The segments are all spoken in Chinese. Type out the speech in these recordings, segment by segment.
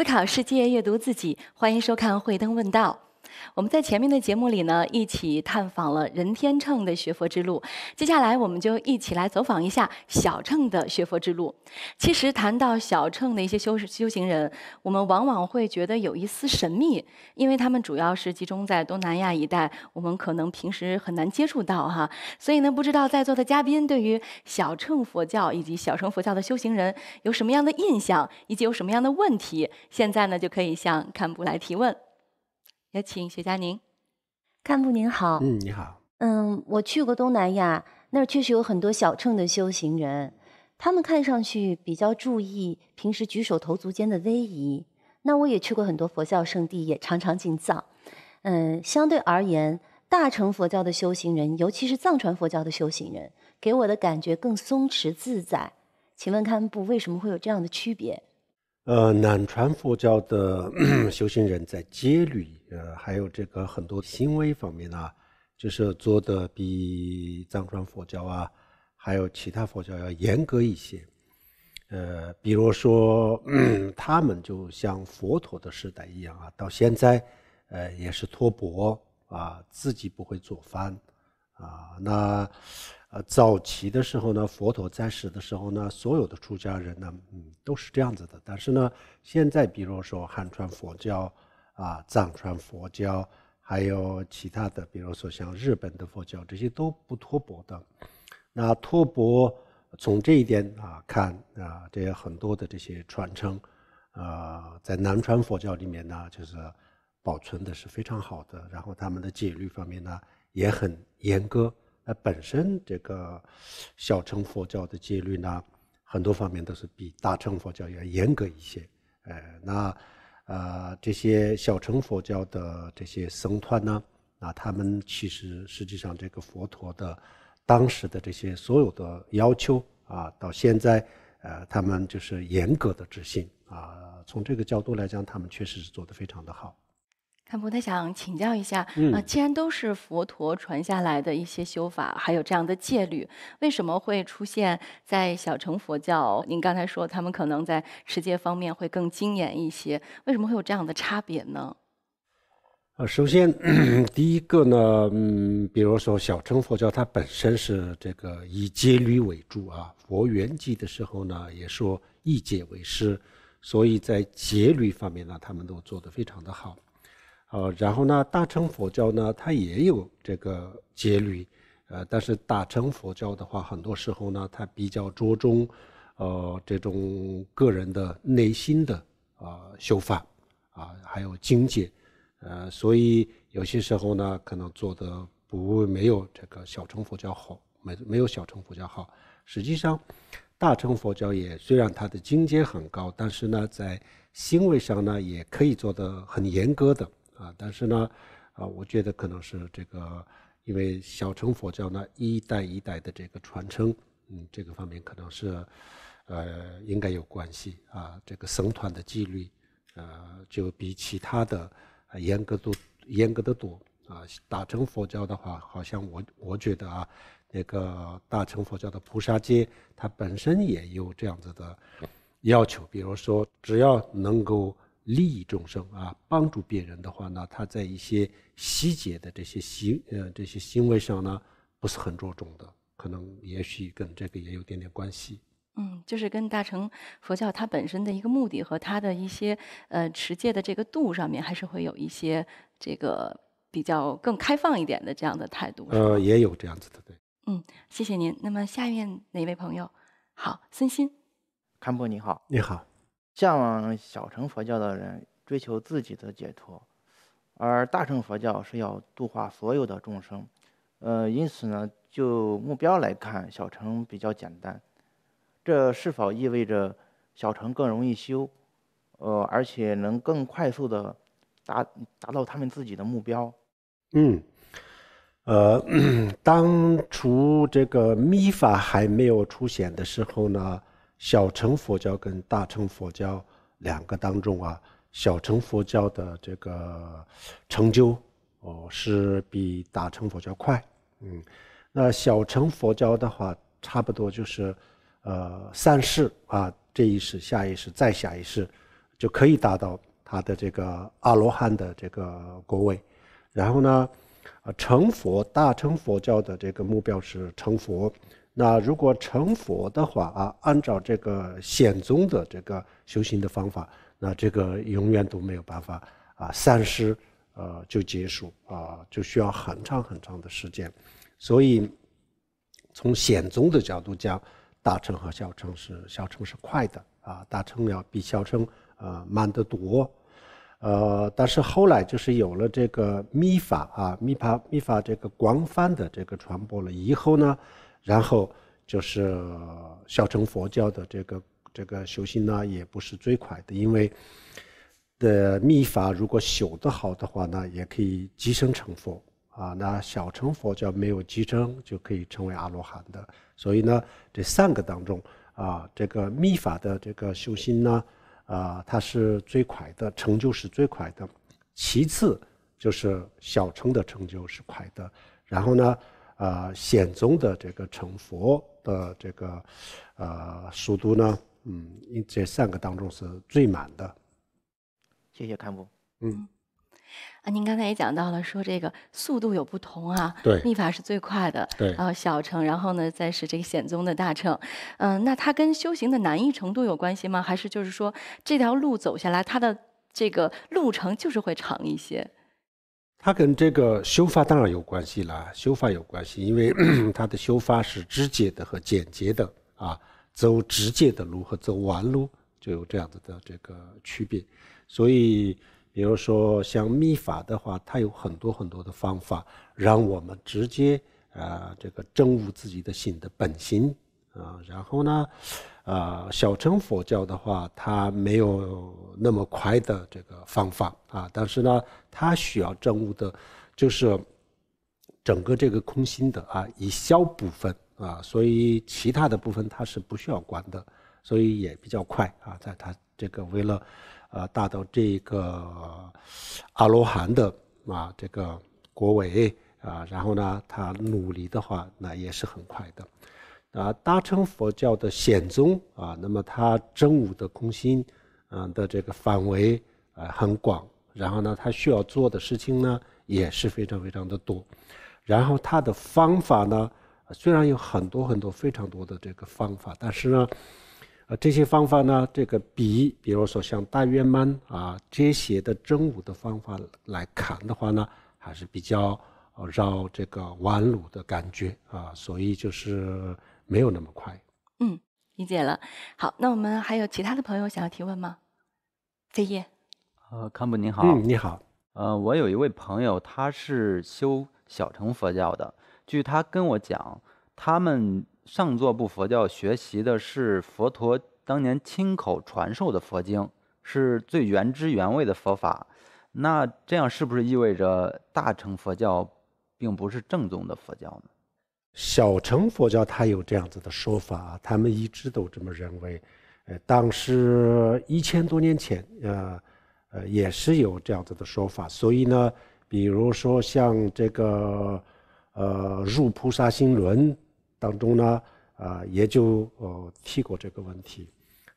思考世界，阅读自己，欢迎收看《慧灯问道》。我们在前面的节目里呢，一起探访了任天秤的学佛之路。接下来，我们就一起来走访一下小秤的学佛之路。其实，谈到小秤的一些修修行人，我们往往会觉得有一丝神秘，因为他们主要是集中在东南亚一带，我们可能平时很难接触到哈。所以呢，不知道在座的嘉宾对于小乘佛教以及小乘佛教的修行人有什么样的印象，以及有什么样的问题？现在呢，就可以向堪布来提问。有请薛佳宁。堪布您好，嗯，你好。嗯，我去过东南亚，那儿确实有很多小乘的修行人，他们看上去比较注意平时举手投足间的威仪。那我也去过很多佛教圣地，也常常进藏。嗯，相对而言，大乘佛教的修行人，尤其是藏传佛教的修行人，给我的感觉更松弛自在。请问堪布，为什么会有这样的区别？呃，南传佛教的 修行人在戒律，呃，还有这个很多行为方面呢，就是做的比藏传佛教啊，还有其他佛教要严格一些。呃，比如说，他们就像佛陀的时代一样啊，到现在，呃，也是托钵啊，自己不会做饭啊，那。呃，早期的时候呢，佛陀在世的时候呢，所有的出家人呢，嗯，都是这样子的。但是呢，现在比如说汉传佛教啊、藏传佛教，还有其他的，比如说像日本的佛教，这些都不托钵的。那托钵从这一点啊看啊，这些很多的这些传承啊，在南传佛教里面呢，就是保存的是非常好的。然后他们的戒律方面呢，也很严格。那本身这个小乘佛教的戒律呢，很多方面都是比大乘佛教要严格一些。呃，那呃这些小乘佛教的这些僧团呢，啊他们其实实际上这个佛陀的当时的这些所有的要求啊，到现在呃他们就是严格的执行啊。从这个角度来讲，他们确实是做得非常的好。堪布他想请教一下啊，既然都是佛陀传下来的一些修法，还有这样的戒律，为什么会出现在小乘佛教？您刚才说他们可能在持戒方面会更精严一些，为什么会有这样的差别呢？呃，首先第一个呢，嗯，比如说小乘佛教它本身是这个以戒律为主啊，佛圆寂的时候呢也说以戒为师，所以在戒律方面呢，他们都做得非常的好。呃，然后呢，大乘佛教呢，它也有这个戒律，呃，但是大乘佛教的话，很多时候呢，它比较着重，呃，这种个人的内心的啊修法，啊，还有境界，呃，所以有些时候呢，可能做的不没有这个小乘佛教好，没没有小乘佛教好。实际上，大乘佛教也虽然它的境界很高，但是呢，在行为上呢，也可以做得很严格的。啊，但是呢，啊，我觉得可能是这个，因为小乘佛教呢一代一代的这个传承，嗯，这个方面可能是，呃，应该有关系啊。这个僧团的纪律，呃，就比其他的严格度严格的多啊。大乘佛教的话，好像我我觉得啊，那个大乘佛教的菩萨戒，它本身也有这样子的要求，比如说，只要能够。利益众生啊，帮助别人的话呢，他在一些细节的这些行呃这些行为上呢，不是很着重的，可能也许跟这个也有点点关系。嗯，就是跟大乘佛教它本身的一个目的和它的一些呃持戒的这个度上面，还是会有一些这个比较更开放一点的这样的态度。呃，也有这样子的，对。嗯，谢谢您。那么下面哪位朋友？好，孙鑫。堪布你好。你好。向往小乘佛教的人追求自己的解脱，而大乘佛教是要度化所有的众生。呃，因此呢，就目标来看，小乘比较简单。这是否意味着小乘更容易修？呃，而且能更快速的达达到他们自己的目标？嗯，呃，当初这个密法还没有出现的时候呢？小乘佛教跟大乘佛教两个当中啊，小乘佛教的这个成就哦是比大乘佛教快，嗯，那小乘佛教的话，差不多就是呃三世啊，这一世、下一世、再下一世，就可以达到他的这个阿罗汉的这个果位。然后呢，成佛大乘佛教的这个目标是成佛。那如果成佛的话啊，按照这个显宗的这个修行的方法，那这个永远都没有办法啊，三世呃就结束啊，就需要很长很长的时间。所以从显宗的角度讲，大乘和小乘是小乘是快的啊，大乘要比小乘呃慢得多。呃，但是后来就是有了这个密法啊，密法密法这个广泛的这个传播了以后呢，然后就是小乘佛教的这个这个修行呢，也不是最快的，因为的密法如果修得好的话呢，也可以即生成佛啊。那小乘佛教没有即生，就可以成为阿罗汉的。所以呢，这三个当中啊，这个密法的这个修行呢。啊，它是最快的成就是最快的，其次就是小乘的成就是快的，然后呢，啊显宗的这个成佛的这个，呃速度呢，嗯，这三个当中是最满的。谢谢堪布。嗯。啊，您刚才也讲到了，说这个速度有不同啊。对。秘法是最快的。对。然后小乘，然后呢，再是这个显宗的大乘。嗯，那它跟修行的难易程度有关系吗？还是就是说这条路走下来，它的这个路程就是会长一些？它跟这个修法当然有关系了，修法有关系，因为 它的修法是直接的和简洁的啊，走直接的路和走弯路就有这样子的这个区别，所以。比如说像密法的话，它有很多很多的方法，让我们直接啊这个证悟自己的心的本心啊。然后呢，啊小乘佛教的话，它没有那么快的这个方法啊，但是呢，它需要证悟的，就是整个这个空心的啊一小部分啊，所以其他的部分它是不需要管的，所以也比较快啊，在它这个为了。啊，达到这个阿罗汉的啊这个国位啊，然后呢，他努力的话，那也是很快的。啊，大乘佛教的显宗啊，那么他证悟的空心啊的这个范围啊很广，然后呢，他需要做的事情呢也是非常非常的多。然后他的方法呢，虽然有很多很多非常多的这个方法，但是呢。呃，这些方法呢，这个比，比如说像大圆满啊这些的真悟的方法来看的话呢，还是比较绕这个弯路的感觉啊，所以就是没有那么快。嗯，理解了。好，那我们还有其他的朋友想要提问吗？飞叶。呃，康布您好。嗯，你好。呃，我有一位朋友，他是修小乘佛教的，据他跟我讲，他们。上座部佛教学习的是佛陀当年亲口传授的佛经，是最原汁原味的佛法。那这样是不是意味着大乘佛教并不是正宗的佛教呢？小乘佛教它有这样子的说法，他们一直都这么认为。呃，当时一千多年前，呃，呃，也是有这样子的说法。所以呢，比如说像这个，呃，《入菩萨行论》。当中呢，啊，也就呃提过这个问题，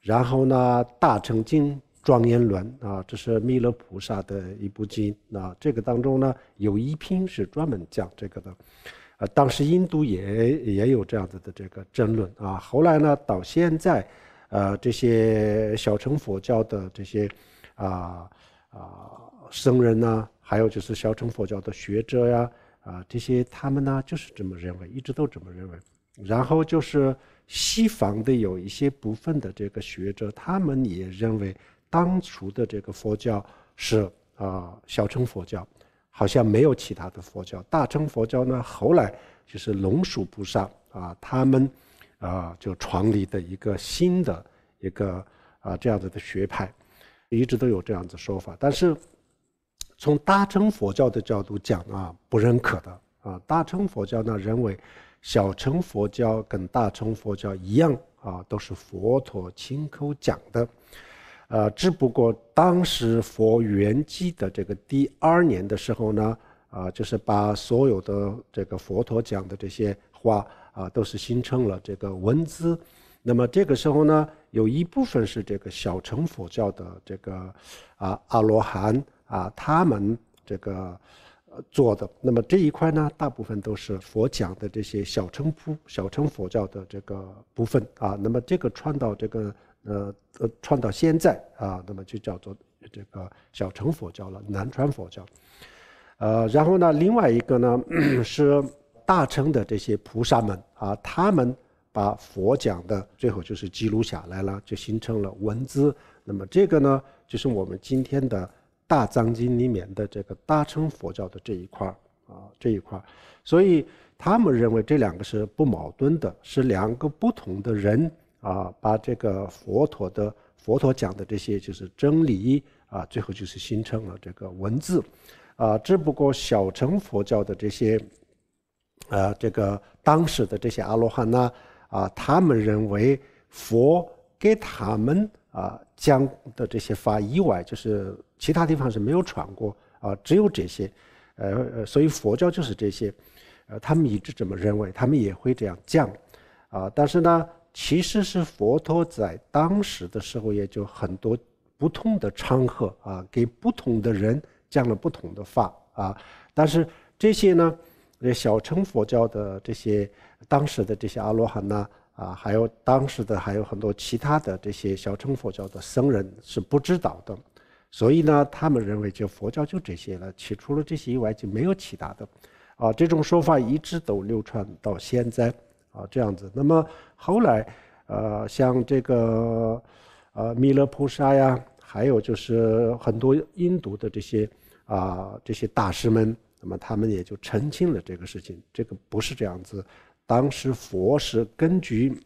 然后呢，《大乘经庄严论》啊，这是弥勒菩萨的一部经，那这个当中呢，有一篇是专门讲这个的，当时印度也也有这样子的这个争论啊，后来呢，到现在，呃，这些小乘佛教的这些啊啊僧人呢，还有就是小乘佛教的学者呀，啊，这些他们呢就是这么认为，一直都这么认为。然后就是西方的有一些部分的这个学者，他们也认为当初的这个佛教是啊小乘佛教，好像没有其他的佛教。大乘佛教呢，后来就是龙树菩萨啊，他们啊就创立的一个新的一个啊这样子的学派，一直都有这样子说法。但是从大乘佛教的角度讲啊，不认可的啊，大乘佛教呢认为。小乘佛教跟大乘佛教一样啊，都是佛陀亲口讲的，呃，只不过当时佛圆寂的这个第二年的时候呢，啊，就是把所有的这个佛陀讲的这些话啊，都是形成了这个文字，那么这个时候呢，有一部分是这个小乘佛教的这个啊阿罗汉啊，他们这个呃做的。那么这一块呢，大部分都是佛讲的这些小乘部小乘佛教的这个部分啊。那么这个传到这个呃呃传到现在啊，那么就叫做这个小乘佛教了，南传佛教。呃，然后呢，另外一个呢是大乘的这些菩萨们啊，他们把佛讲的最后就是记录下来了，就形成了文字。那么这个呢，就是我们今天的大藏经里面的这个大乘佛教的这一块儿啊，这一块儿。所以他们认为这两个是不矛盾的，是两个不同的人啊，把这个佛陀的佛陀讲的这些就是真理啊，最后就是形成了这个文字。啊，只不过小乘佛教的这些，呃，这个当时的这些阿罗汉呢，啊，他们认为佛给他们啊讲的这些法以外，就是其他地方是没有传过啊，只有这些，呃，所以佛教就是这些，呃，他们一直这么认为，他们也会这样讲，啊，但是呢，其实是佛陀在当时的时候，也就很多不同的场合啊，给不同的人。讲了不同的法啊，但是这些呢，小乘佛教的这些当时的这些阿罗汉呐，啊，还有当时的还有很多其他的这些小乘佛教的僧人是不知道的，所以呢，他们认为就佛教就这些了，其除了这些以外就没有其他的，啊，这种说法一直都流传到现在。啊，这样子。那么后来，呃，像这个呃弥勒菩萨呀，还有就是很多印度的这些。啊，这些大师们，那么他们也就澄清了这个事情，这个不是这样子。当时佛是根据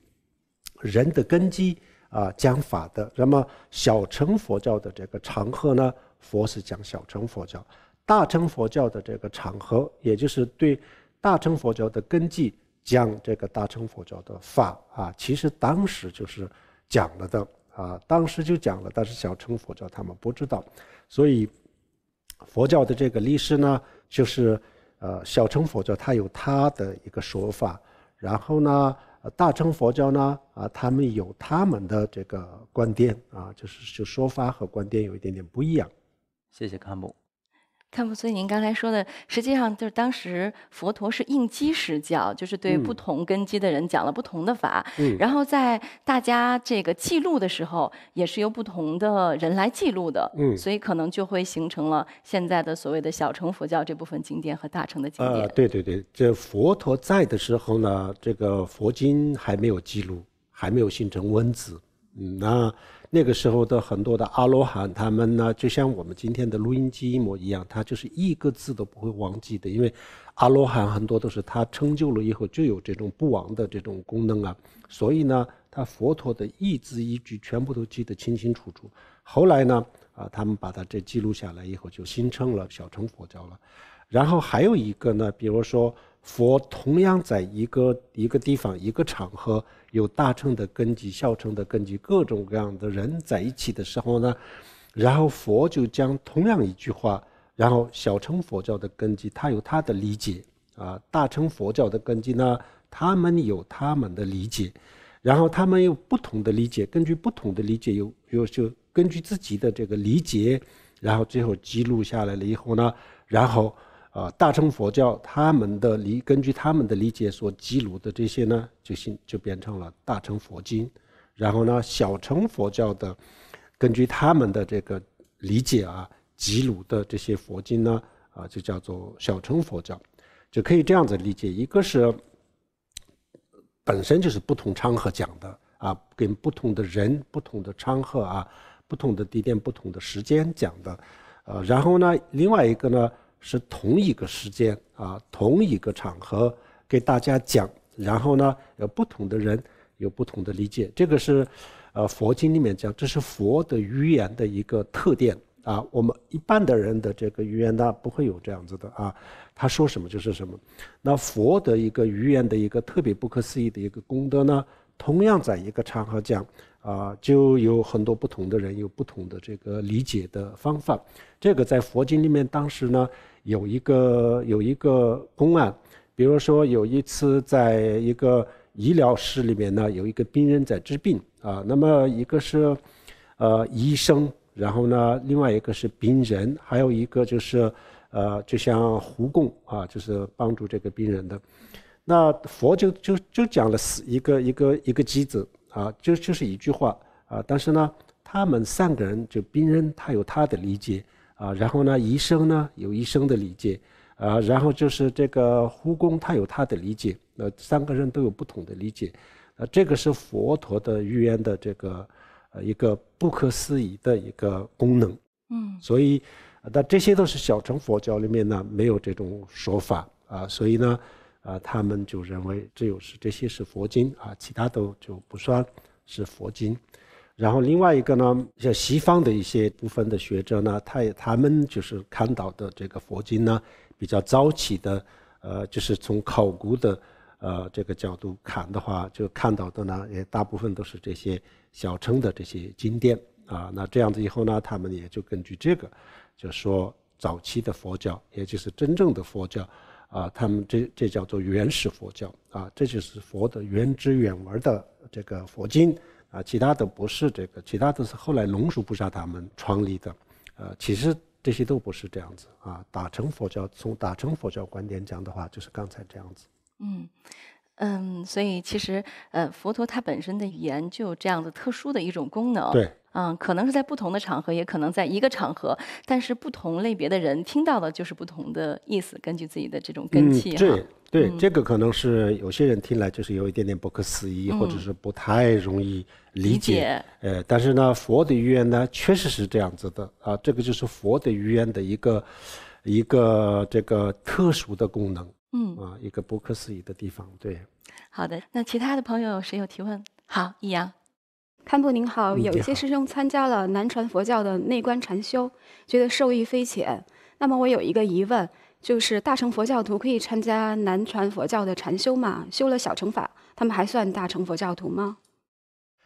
人的根基啊讲法的。那么小乘佛教的这个场合呢，佛是讲小乘佛教；大乘佛教的这个场合，也就是对大乘佛教的根基讲这个大乘佛教的法啊。其实当时就是讲了的啊，当时就讲了，但是小乘佛教他们不知道，所以。佛教的这个历史呢，就是呃小乘佛教它有它的一个说法，然后呢大乘佛教呢啊他们有他们的这个观点啊，就是就说法和观点有一点点不一样。谢谢堪布。看不，所以您刚才说的，实际上就是当时佛陀是应机施教，就是对不同根基的人讲了不同的法，嗯然后在大家这个记录的时候，也是由不同的人来记录的，嗯所以可能就会形成了现在的所谓的小乘佛教这部分经典和大乘的经典。对对对，这佛陀在的时候呢，这个佛经还没有记录，还没有形成文字，嗯，那。那个时候的很多的阿罗汉，他们呢，就像我们今天的录音机一模一样，他就是一个字都不会忘记的。因为阿罗汉很多都是他成就了以后就有这种不亡的这种功能啊，所以呢，他佛陀的一字一句全部都记得清清楚楚。后来呢，啊，他们把它这记录下来以后，就形成了小乘佛教了。然后还有一个呢，比如说。佛同样在一个一个地方、一个场合，有大乘的根基、小乘的根基，各种各样的人在一起的时候呢，然后佛就将同样一句话，然后小乘佛教的根基，他有他的理解啊；大乘佛教的根基呢，他们有他们的理解，然后他们有不同的理解，根据不同的理解，有有就根据自己的这个理解，然后最后记录下来了以后呢，然后。啊，大乘佛教他们的理，根据他们的理解所记录的这些呢，就形就变成了大乘佛经。然后呢，小乘佛教的，根据他们的这个理解啊，记录的这些佛经呢，啊，就叫做小乘佛教。就可以这样子理解：一个是本身就是不同场合讲的啊，跟不同的人、不同的场合啊、不同的地点、不同的时间讲的。呃，然后呢，另外一个呢。是同一个时间啊，同一个场合给大家讲，然后呢，有不同的人有不同的理解。这个是，呃，佛经里面讲，这是佛的语言的一个特点啊。我们一般的人的这个语言呢，不会有这样子的啊。他说什么就是什么。那佛的一个语言的一个特别不可思议的一个功德呢，同样在一个场合讲。啊，就有很多不同的人有不同的这个理解的方法。这个在佛经里面，当时呢有一个有一个公案，比如说有一次在一个医疗室里面呢有一个病人在治病啊，那么一个是呃医生，然后呢另外一个是病人，还有一个就是呃就像护工啊，就是帮助这个病人的。那佛就就就讲了四一个一个一个机子啊，就就是一句话啊，但是呢他们三个人就病人他有他的理解啊，然后呢医生呢有医生的理解。啊，然后就是这个护工，他有他的理解，那三个人都有不同的理解，啊，这个是佛陀的预言的这个呃一个不可思议的一个功能，嗯，所以，但这些都是小乘佛教里面呢没有这种说法啊，所以呢，啊，他们就认为只有是这些是佛经啊，其他都就不算是佛经。然后另外一个呢，像西方的一些部分的学者呢，他也他们就是看到的这个佛经呢。比较早期的，呃，就是从考古的，呃，这个角度看的话，就看到的呢，也大部分都是这些小乘的这些经典啊。那这样子以后呢，他们也就根据这个，就说早期的佛教，也就是真正的佛教，啊，他们这这叫做原始佛教啊，这就是佛的原汁原味的这个佛经啊，其他的不是这个，其他的是后来龙树菩萨他们创立的，呃，其实。这些都不是这样子啊！打成佛教从打成佛教观点讲的话，就是刚才这样子。嗯嗯，所以其实呃，佛陀他本身的语言就有这样子特殊的一种功能。对。嗯，可能是在不同的场合，也可能在一个场合，但是不同类别的人听到的就是不同的意思，根据自己的这种根气哈。对对，这个可能是有些人听来就是有一点点不可思议，或者是不太容易理解。呃，但是呢，佛的语言呢，确实是这样子的啊，这个就是佛的语言的一个一个这个特殊的功能。嗯啊，一个不可思议的地方。对。好的，那其他的朋友谁有提问？好，易阳。堪布您好，有一些师兄参加了南传佛教的内观禅修，觉得受益匪浅。那么我有一个疑问，就是大乘佛教徒可以参加南传佛教的禅修吗？修了小乘法，他们还算大乘佛教徒吗？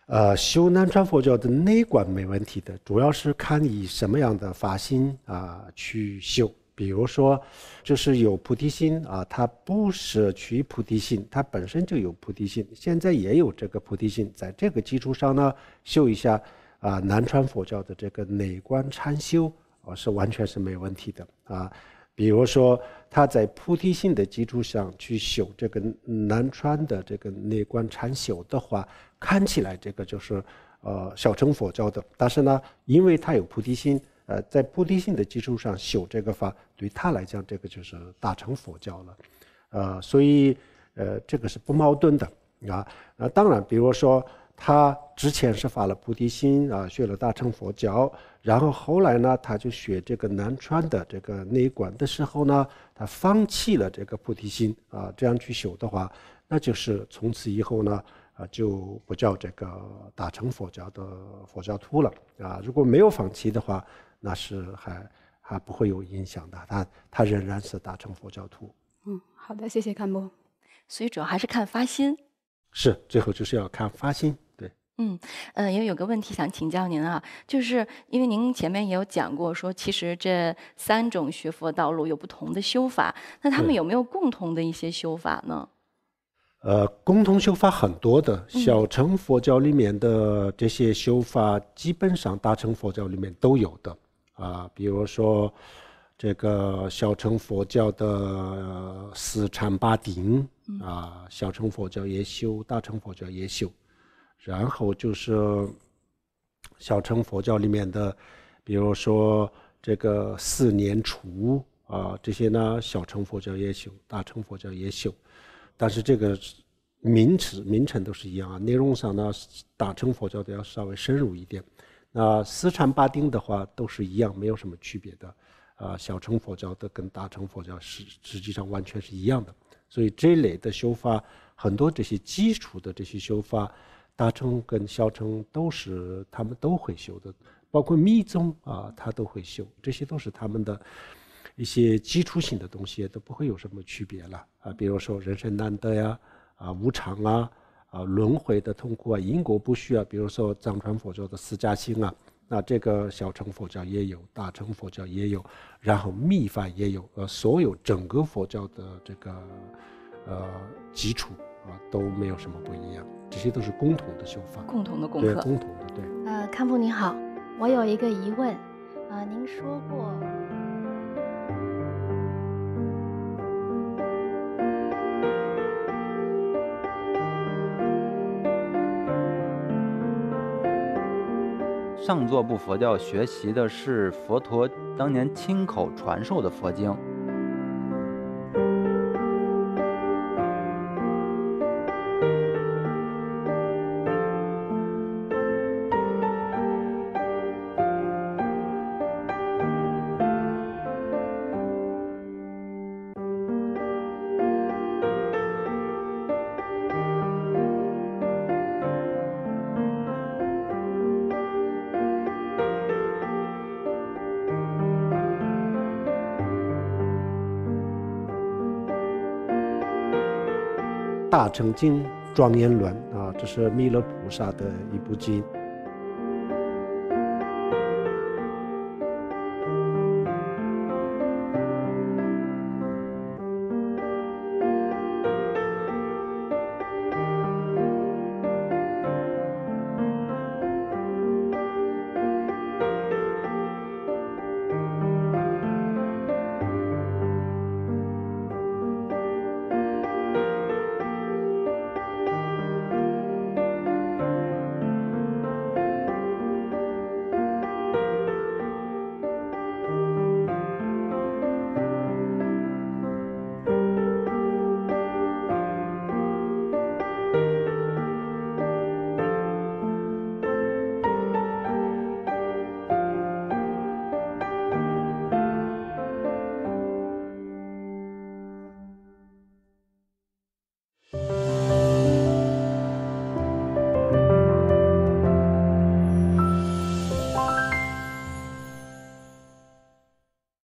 呃，修南传佛教的内观没问题的，主要是看以什么样的发心啊去修。比如说，就是有菩提心啊，他不舍取菩提心，他本身就有菩提心，现在也有这个菩提心，在这个基础上呢，修一下啊，南传佛教的这个内观禅修啊，是完全是没问题的啊。比如说他在菩提心的基础上去修这个南传的这个内观禅修的话，看起来这个就是呃小乘佛教的，但是呢，因为他有菩提心。呃，在菩提心的基础上修这个法，对他来讲，这个就是大乘佛教了，呃，所以呃，这个是不矛盾的啊。那当然，比如说他之前是发了菩提心啊，学了大乘佛教，然后后来呢，他就学这个南传的这个内观的时候呢，他放弃了这个菩提心啊，这样去修的话，那就是从此以后呢。啊，就不叫这个大乘佛教的佛教徒了啊！如果没有放弃的话，那是还还不会有影响的，他他仍然是大乘佛教徒。嗯，好的，谢谢看波。所以主要还是看发心。是，最后就是要看发心。对，嗯呃，也有个问题想请教您啊，就是因为您前面也有讲过，说其实这三种学佛道路有不同的修法，那他们有没有共同的一些修法呢？呃，共同修法很多的，小乘佛教里面的这些修法，基本上大乘佛教里面都有的啊。比如说，这个小乘佛教的四禅八定啊，小乘佛教也修，大乘佛教也修。然后就是小乘佛教里面的，比如说这个四年除啊，这些呢，小乘佛教也修，大乘佛教也修。但是这个名词名称都是一样啊，内容上呢，大乘佛教的要稍微深入一点。那四禅八定的话都是一样，没有什么区别的。啊，小乘佛教的跟大乘佛教实实际上完全是一样的。所以这类的修法，很多这些基础的这些修法，大乘跟小乘都是他们都会修的，包括密宗啊，他都会修，这些都是他们的。一些基础性的东西都不会有什么区别了啊，比如说人生难得呀，啊无常啊，啊轮回的痛苦啊，因果不虚啊，比如说藏传佛教的四加心啊，那这个小乘佛教也有，大乘佛教也有，然后密法也有，呃，所有整个佛教的这个呃基础啊，都没有什么不一样，这些都是共同的修法，共同的功对，课。共同的对。呃，康父你好，我有一个疑问，呃，您说过。上座部佛教学习的是佛陀当年亲口传授的佛经。大乘经庄严论啊，这是弥勒菩萨的一部经。